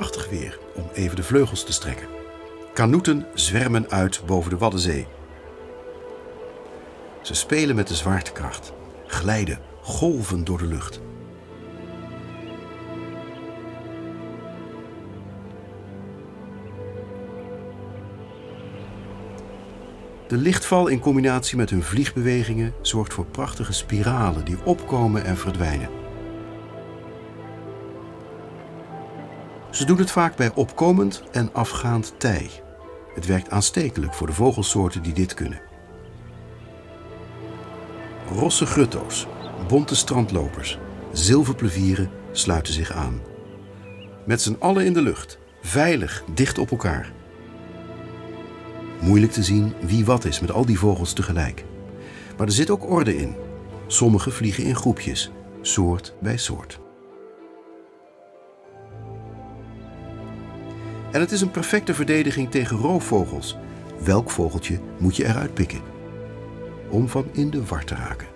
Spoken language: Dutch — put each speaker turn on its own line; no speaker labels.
prachtig weer om even de vleugels te strekken. Kanoeten zwermen uit boven de Waddenzee. Ze spelen met de zwaartekracht, glijden, golven door de lucht. De lichtval in combinatie met hun vliegbewegingen zorgt voor prachtige spiralen die opkomen en verdwijnen. Ze doen het vaak bij opkomend en afgaand tij. Het werkt aanstekelijk voor de vogelsoorten die dit kunnen. Rosse grutto's, bonte strandlopers, zilverplevieren sluiten zich aan. Met z'n allen in de lucht, veilig, dicht op elkaar. Moeilijk te zien wie wat is met al die vogels tegelijk. Maar er zit ook orde in. Sommige vliegen in groepjes, soort bij soort. En het is een perfecte verdediging tegen roofvogels. Welk vogeltje moet je eruit pikken? Om van in de war te raken.